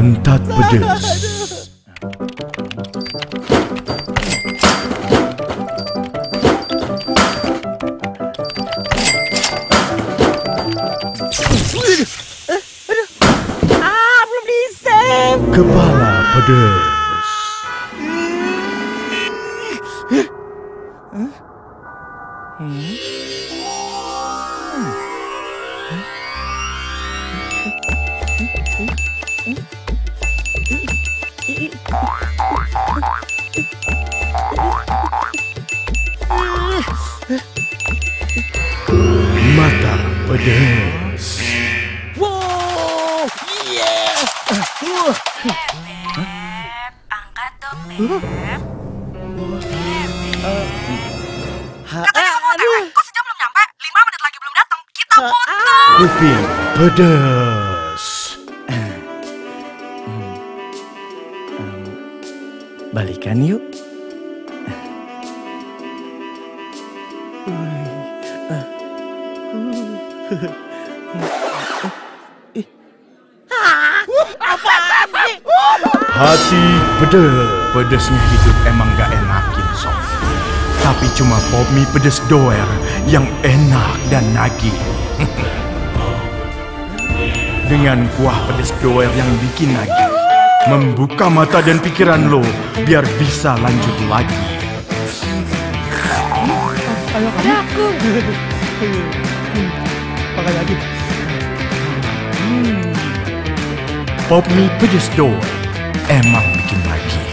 Pantat pedes. Ah, belum disem. Kepala pedes. Mata pedes. Wow, yes. Wah, Beb, angkat dong, Beb. Katanya ah, kamu. OTW, kok sejam belum nyampe? Lima menit lagi belum datang. Kita Ah, putus. Kuping pedes. Balikan yuk. Hati pedes. Pedesnya hidup emang gak enakin, Sof. Tapi cuma pop mie pedes doer yang enak dan nagih. Dengan kuah pedes doer yang bikin nagih. Membuka mata dan pikiran lo biar bisa lanjut lagi. Aku. Pakai lagi. Pop mie pedes doer emang bikin nagih.